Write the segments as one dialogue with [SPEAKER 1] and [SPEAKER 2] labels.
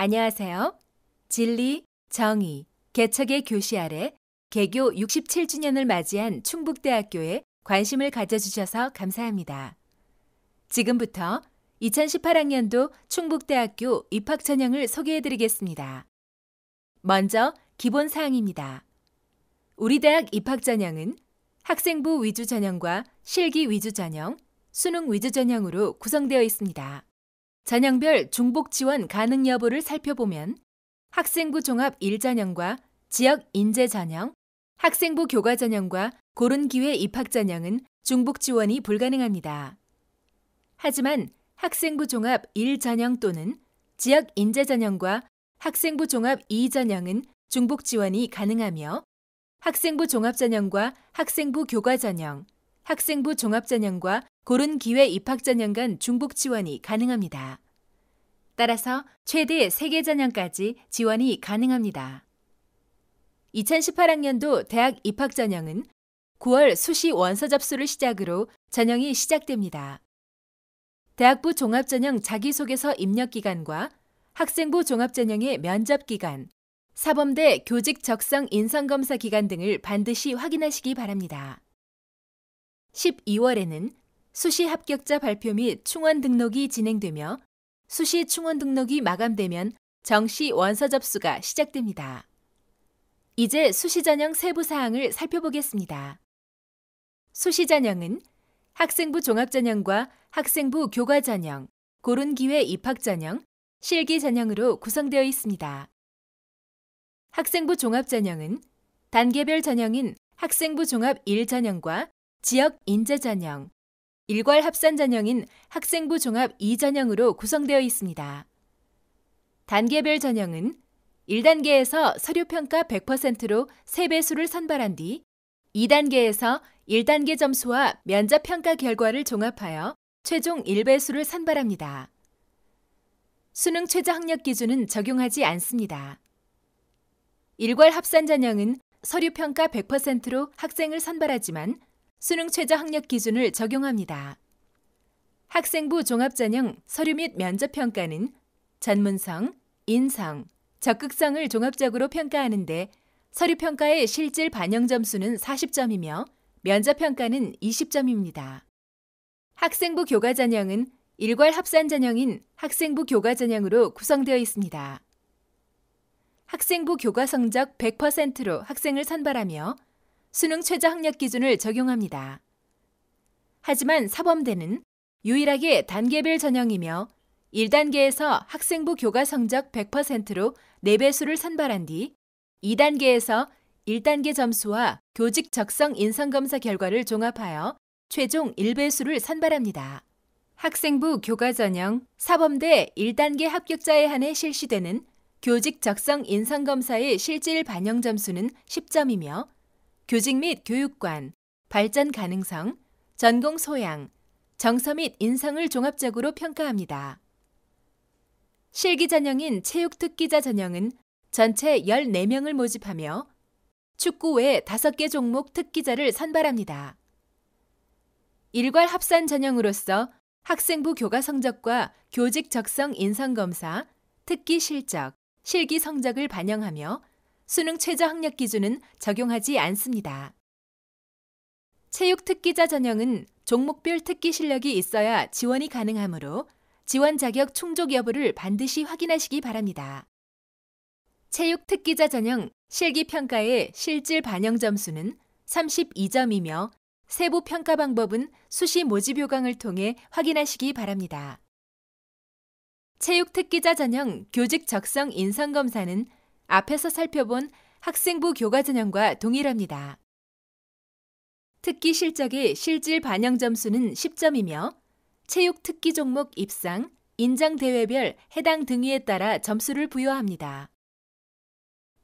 [SPEAKER 1] 안녕하세요. 진리, 정의, 개척의 교시 아래 개교 67주년을 맞이한 충북대학교에 관심을 가져주셔서 감사합니다. 지금부터 2018학년도 충북대학교 입학 전형을 소개해 드리겠습니다. 먼저 기본 사항입니다. 우리 대학 입학 전형은 학생부 위주 전형과 실기 위주 전형, 수능 위주 전형으로 구성되어 있습니다. 전형별 중복 지원 가능 여부를 살펴보면 학생부 종합 1전형과 지역 인재 전형, 학생부 교과 전형과 고른 기회 입학 전형은 중복 지원이 불가능합니다. 하지만 학생부 종합 1전형 또는 지역 인재 전형과 학생부 종합 2전형은 중복 지원이 가능하며 학생부 종합 전형과 학생부 교과 전형, 학생부 종합 전형과 고른 기회 입학 전형 간 중복 지원이 가능합니다. 따라서 최대 3개 전형까지 지원이 가능합니다. 2018학년도 대학 입학 전형은 9월 수시 원서 접수를 시작으로 전형이 시작됩니다. 대학부 종합전형 자기소개서 입력기간과 학생부 종합전형의 면접기간, 사범대 교직 적성 인성검사 기간 등을 반드시 확인하시기 바랍니다. 12월에는 수시 합격자 발표 및 충원 등록이 진행되며 수시 충원 등록이 마감되면 정시 원서 접수가 시작됩니다. 이제 수시 전형 세부 사항을 살펴보겠습니다. 수시 전형은 학생부 종합 전형과 학생부 교과 전형, 고른 기회 입학 전형, 실기 전형으로 구성되어 있습니다. 학생부 종합 전형은 단계별 전형인 학생부 종합 1 전형과 지역 인재 전형, 일괄 합산 전형인 학생부 종합 2전형으로 구성되어 있습니다. 단계별 전형은 1단계에서 서류평가 100%로 3배수를 선발한 뒤 2단계에서 1단계 점수와 면접평가 결과를 종합하여 최종 1배수를 선발합니다. 수능 최저 학력 기준은 적용하지 않습니다. 일괄 합산 전형은 서류평가 100%로 학생을 선발하지만 수능 최저 학력 기준을 적용합니다. 학생부 종합전형 서류 및 면접평가는 전문성, 인성, 적극성을 종합적으로 평가하는데 서류평가의 실질 반영 점수는 40점이며 면접평가는 20점입니다. 학생부 교과 전형은 일괄 합산 전형인 학생부 교과 전형으로 구성되어 있습니다. 학생부 교과 성적 100%로 학생을 선발하며 수능 최저 학력 기준을 적용합니다. 하지만 사범대는 유일하게 단계별 전형이며 1단계에서 학생부 교과 성적 100%로 4배수를 선발한 뒤 2단계에서 1단계 점수와 교직 적성 인성검사 결과를 종합하여 최종 1배수를 선발합니다. 학생부 교과 전형 사범대 1단계 합격자에 한해 실시되는 교직 적성 인성검사의 실질 반영 점수는 10점이며 교직 및 교육관, 발전 가능성, 전공 소양, 정서 및 인성을 종합적으로 평가합니다. 실기 전형인 체육 특기자 전형은 전체 14명을 모집하며 축구 외 5개 종목 특기자를 선발합니다. 일괄 합산 전형으로서 학생부 교과 성적과 교직 적성 인성 검사, 특기 실적, 실기 성적을 반영하며 수능 최저 학력 기준은 적용하지 않습니다. 체육 특기자 전형은 종목별 특기 실력이 있어야 지원이 가능하므로 지원 자격 충족 여부를 반드시 확인하시기 바랍니다. 체육 특기자 전형 실기 평가의 실질 반영 점수는 32점이며 세부 평가 방법은 수시 모집 요강을 통해 확인하시기 바랍니다. 체육 특기자 전형 교직 적성 인성 검사는 앞에서 살펴본 학생부 교과 전형과 동일합니다. 특기 실적의 실질 반영 점수는 10점이며 체육 특기 종목 입상, 인장 대회별 해당 등위에 따라 점수를 부여합니다.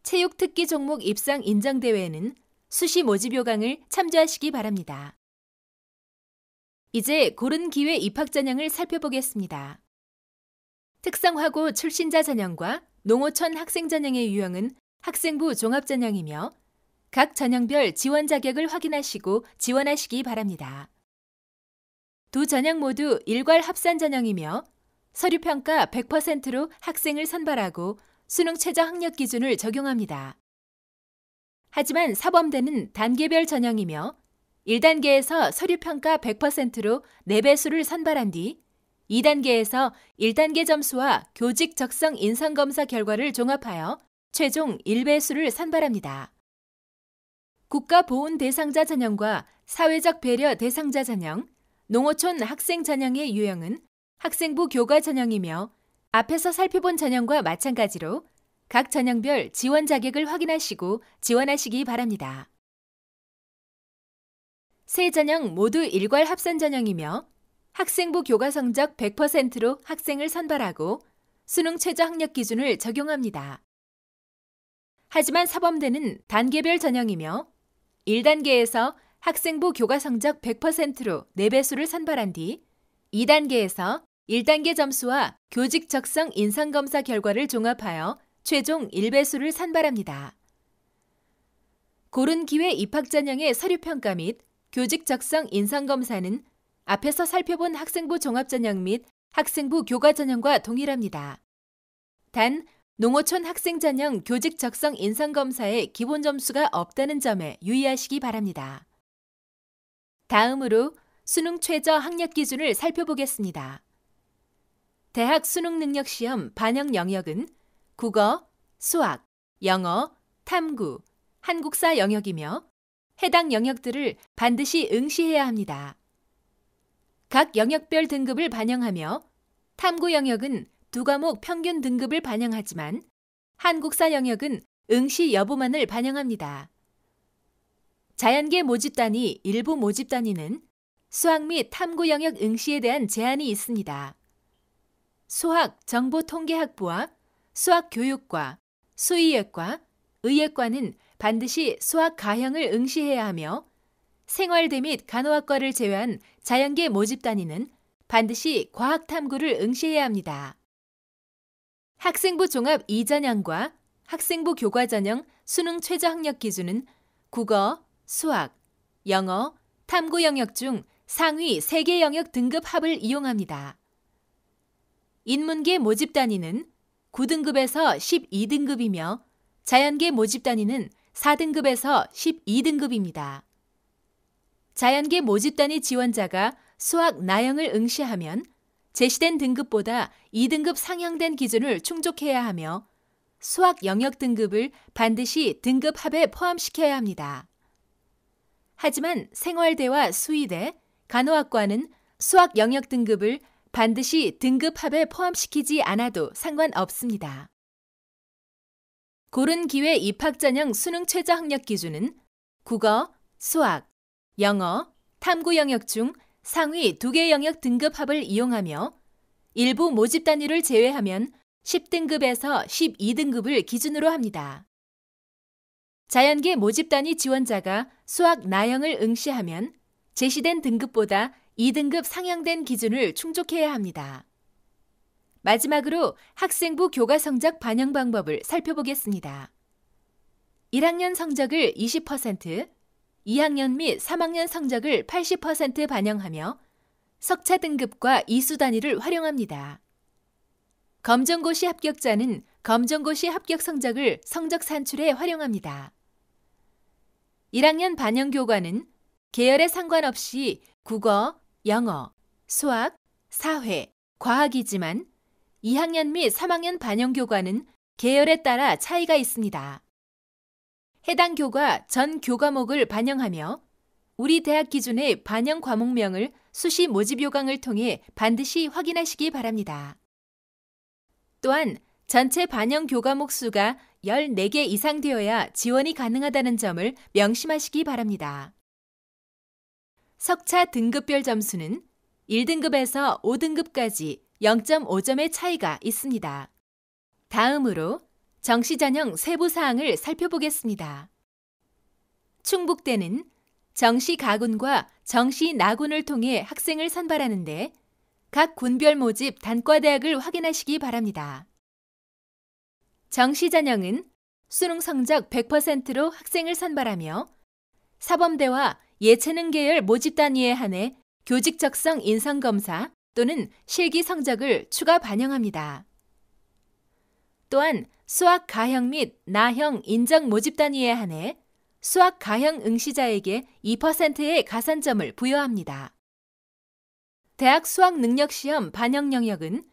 [SPEAKER 1] 체육 특기 종목 입상 인정 대회는 수시 모집 요강을 참조하시기 바랍니다. 이제 고른 기회 입학 전형을 살펴보겠습니다. 특성화고 출신자 전형과 농어촌 학생 전형의 유형은 학생부 종합 전형이며 각 전형별 지원 자격을 확인하시고 지원하시기 바랍니다. 두 전형 모두 일괄 합산 전형이며 서류평가 100%로 학생을 선발하고 수능 최저 학력 기준을 적용합니다. 하지만 사범대는 단계별 전형이며 1단계에서 서류평가 100%로 4배수를 선발한 뒤 2단계에서 1단계 점수와 교직 적성 인성검사 결과를 종합하여 최종 1배수를 선발합니다. 국가보훈 대상자 전형과 사회적 배려 대상자 전형, 농어촌 학생 전형의 유형은 학생부 교과 전형이며 앞에서 살펴본 전형과 마찬가지로 각 전형별 지원 자격을 확인하시고 지원하시기 바랍니다. 세 전형 모두 일괄 합산 전형이며 학생부 교과 성적 100%로 학생을 선발하고 수능 최저 학력 기준을 적용합니다. 하지만 사범대는 단계별 전형이며 1단계에서 학생부 교과 성적 100%로 4배수를 선발한 뒤 2단계에서 1단계 점수와 교직 적성 인상검사 결과를 종합하여 최종 1배수를 선발합니다. 고른 기회 입학 전형의 서류 평가 및 교직 적성 인상검사는 앞에서 살펴본 학생부 종합전형 및 학생부 교과전형과 동일합니다. 단, 농어촌 학생전형 교직 적성 인성검사에 기본 점수가 없다는 점에 유의하시기 바랍니다. 다음으로 수능 최저 학력 기준을 살펴보겠습니다. 대학 수능 능력 시험 반영 영역은 국어, 수학, 영어, 탐구, 한국사 영역이며 해당 영역들을 반드시 응시해야 합니다. 각 영역별 등급을 반영하며 탐구 영역은 두 과목 평균 등급을 반영하지만 한국사 영역은 응시 여부만을 반영합니다. 자연계 모집 단위 일부 모집 단위는 수학 및 탐구 영역 응시에 대한 제한이 있습니다. 수학 정보통계학부와 수학교육과, 수의학과, 의학과는 반드시 수학 가형을 응시해야 하며 생활대 및 간호학과를 제외한 자연계 모집 단위는 반드시 과학 탐구를 응시해야 합니다. 학생부 종합 2전형과 학생부 교과 전형 수능 최저 학력 기준은 국어, 수학, 영어, 탐구 영역 중 상위 3개 영역 등급 합을 이용합니다. 인문계 모집 단위는 9등급에서 12등급이며 자연계 모집 단위는 4등급에서 12등급입니다. 자연계 모집 단위 지원자가 수학 나형을 응시하면 제시된 등급보다 2등급 상향된 기준을 충족해야 하며 수학 영역 등급을 반드시 등급 합에 포함시켜야 합니다. 하지만 생활대와 수의대, 간호학과는 수학 영역 등급을 반드시 등급 합에 포함시키지 않아도 상관없습니다. 고른 기회 입학 전형 수능 최저 학력 기준은 국어, 수학, 영어, 탐구 영역 중 상위 2개 영역 등급 합을 이용하며 일부 모집 단위를 제외하면 10등급에서 12등급을 기준으로 합니다. 자연계 모집 단위 지원자가 수학 나형을 응시하면 제시된 등급보다 2등급 상향된 기준을 충족해야 합니다. 마지막으로 학생부 교과 성적 반영 방법을 살펴보겠습니다. 1학년 성적을 20%, 2학년 및 3학년 성적을 80% 반영하며 석차 등급과 이수 단위를 활용합니다. 검정고시 합격자는 검정고시 합격 성적을 성적 산출에 활용합니다. 1학년 반영 교과는 계열에 상관없이 국어, 영어, 수학, 사회, 과학이지만 2학년 및 3학년 반영 교과는 계열에 따라 차이가 있습니다. 해당 교과 전 교과목을 반영하며 우리 대학 기준의 반영 과목명을 수시 모집 요강을 통해 반드시 확인하시기 바랍니다. 또한 전체 반영 교과목 수가 14개 이상 되어야 지원이 가능하다는 점을 명심하시기 바랍니다. 석차 등급별 점수는 1등급에서 5등급까지 0.5점의 차이가 있습니다. 다음으로 정시 전형 세부 사항을 살펴보겠습니다. 충북대는 정시 가군과 정시 나군을 통해 학생을 선발하는데 각 군별 모집 단과대학을 확인하시기 바랍니다. 정시 전형은 수능 성적 100%로 학생을 선발하며 사범대와 예체능 계열 모집 단위에 한해 교직 적성 인성 검사, 또는 실기 성적을 추가 반영합니다. 또한 수학 가형 및 나형 인정 모집 단위에 한해 수학 가형 응시자에게 2%의 가산점을 부여합니다. 대학 수학 능력 시험 반영 영역은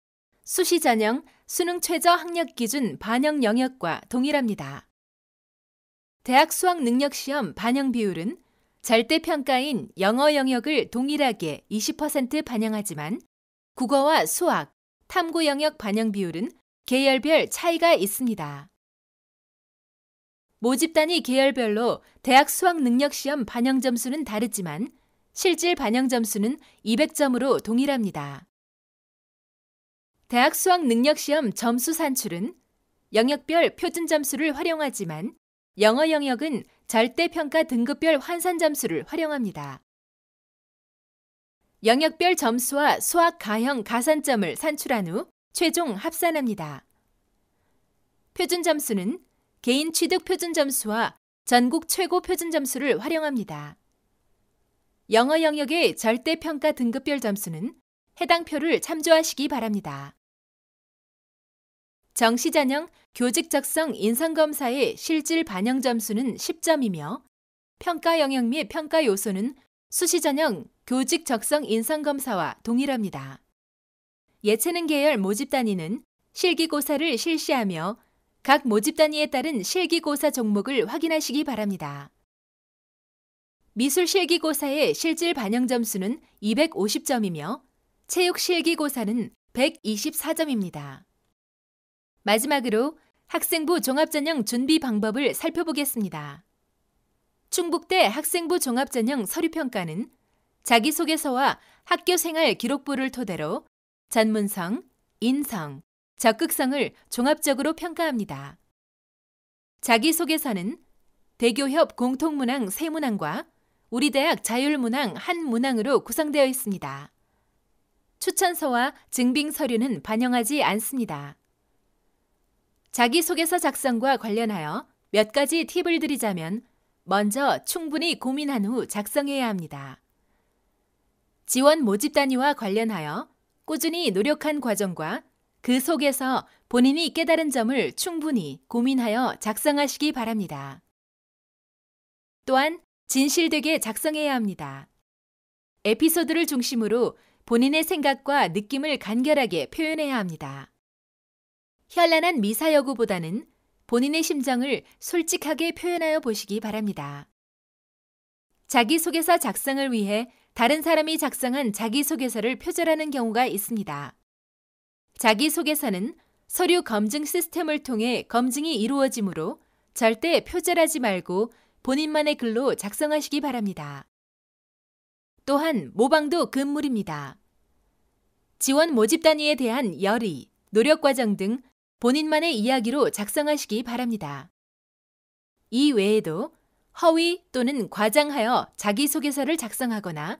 [SPEAKER 1] 수시 전형 수능 최저 학력 기준 반영 영역과 동일합니다. 대학 수학 능력 시험 반영 비율은 절대 평가인 영어 영역을 동일하게 20% 반영하지만 국어와 수학, 탐구 영역 반영 비율은 계열별 차이가 있습니다. 모집단위 계열별로 대학 수학 능력 시험 반영 점수는 다르지만 실질 반영 점수는 200점으로 동일합니다. 대학 수학 능력 시험 점수 산출은 영역별 표준 점수를 활용하지만 영어 영역은 절대 평가 등급별 환산 점수를 활용합니다. 영역별 점수와 수학 가형 가산점을 산출한 후 최종 합산합니다. 표준 점수는 개인 취득 표준 점수와 전국 최고 표준 점수를 활용합니다. 영어 영역의 절대 평가 등급별 점수는 해당 표를 참조하시기 바랍니다. 정시 전형 교직 적성 인성 검사의 실질 반영 점수는 10점이며 평가 영역 및 평가 요소는 수시 전형 교직 적성 인성 검사와 동일합니다. 예체능 계열 모집 단위는 실기고사를 실시하며 각 모집 단위에 따른 실기고사 종목을 확인하시기 바랍니다. 미술 실기고사의 실질 반영 점수는 250점이며 체육 실기고사는 124점입니다. 마지막으로 학생부 종합전형 준비 방법을 살펴보겠습니다. 충북대 학생부 종합전형 서류평가는 자기소개서와 학교생활 기록부를 토대로 전문성, 인성, 적극성을 종합적으로 평가합니다. 자기소개서는 대교협 공통문항 세문항과 우리 대학 자율문항 한 문항으로 구성되어 있습니다. 추천서와 증빙 서류는 반영하지 않습니다. 자기소개서 작성과 관련하여 몇 가지 팁을 드리자면 먼저 충분히 고민한 후 작성해야 합니다. 지원 모집 단위와 관련하여 꾸준히 노력한 과정과 그 속에서 본인이 깨달은 점을 충분히 고민하여 작성하시기 바랍니다. 또한 진실되게 작성해야 합니다. 에피소드를 중심으로 본인의 생각과 느낌을 간결하게 표현해야 합니다. 현란한 미사여구보다는 본인의 심정을 솔직하게 표현하여 보시기 바랍니다. 자기소개서 작성을 위해 다른 사람이 작성한 자기소개서를 표절하는 경우가 있습니다. 자기소개서는 서류 검증 시스템을 통해 검증이 이루어지므로 절대 표절하지 말고 본인만의 글로 작성하시기 바랍니다. 또한 모방도 금물입니다. 지원 모집 단위에 대한 열의, 노력 과정 등 본인만의 이야기로 작성하시기 바랍니다. 이 외에도 허위 또는 과장하여 자기소개서를 작성하거나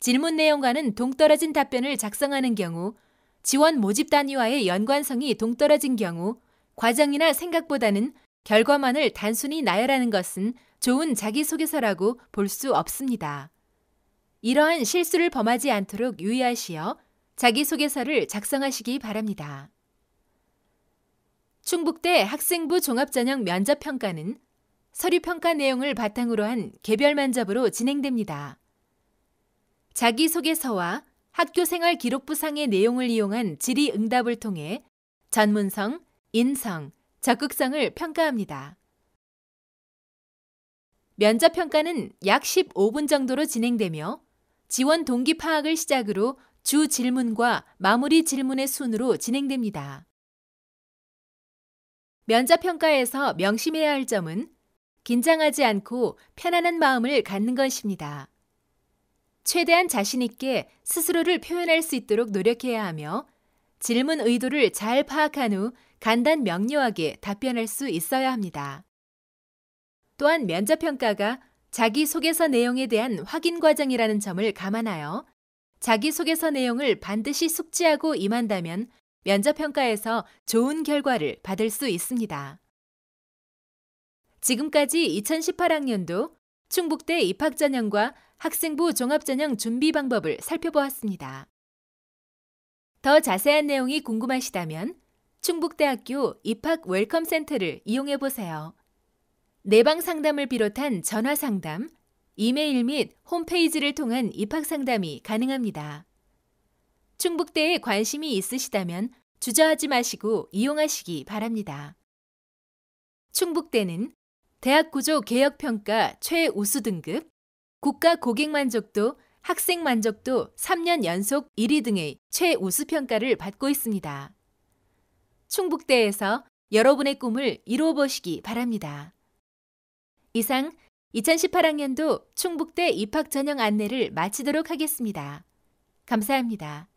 [SPEAKER 1] 질문 내용과는 동떨어진 답변을 작성하는 경우 지원 모집 단위와의 연관성이 동떨어진 경우 과정이나 생각보다는 결과만을 단순히 나열하는 것은 좋은 자기소개서라고 볼 수 없습니다. 이러한 실수를 범하지 않도록 유의하시어 자기소개서를 작성하시기 바랍니다. 충북대 학생부 종합전형 면접평가는 서류 평가 내용을 바탕으로 한 개별 면접으로 진행됩니다. 자기소개서와 학교생활 기록부상의 내용을 이용한 질의 응답을 통해 전문성, 인성, 적극성을 평가합니다. 면접 평가는 약 15분 정도로 진행되며 지원 동기 파악을 시작으로 주 질문과 마무리 질문의 순으로 진행됩니다. 면접 평가에서 명심해야 할 점은 긴장하지 않고 편안한 마음을 갖는 것입니다. 최대한 자신있게 스스로를 표현할 수 있도록 노력해야 하며 질문 의도를 잘 파악한 후 간단 명료하게 답변할 수 있어야 합니다. 또한 면접평가가 자기소개서 내용에 대한 확인 과정이라는 점을 감안하여 자기소개서 내용을 반드시 숙지하고 임한다면 면접평가에서 좋은 결과를 받을 수 있습니다. 지금까지 2018학년도 충북대 입학전형과 학생부 종합전형 준비 방법을 살펴보았습니다. 더 자세한 내용이 궁금하시다면 충북대학교 입학 welcome 센터를 이용해 보세요. 내방 상담을 비롯한 전화 상담, 이메일 및 홈페이지를 통한 입학 상담이 가능합니다. 충북대에 관심이 있으시다면 주저하지 마시고 이용하시기 바랍니다. 충북대는 대학 구조 개혁 평가 최우수 등급, 국가 고객 만족도, 학생 만족도 3년 연속 1위 등의 최우수 평가를 받고 있습니다. 충북대에서 여러분의 꿈을 이루어 보시기 바랍니다. 이상 2018학년도 충북대 입학 전형 안내를 마치도록 하겠습니다. 감사합니다.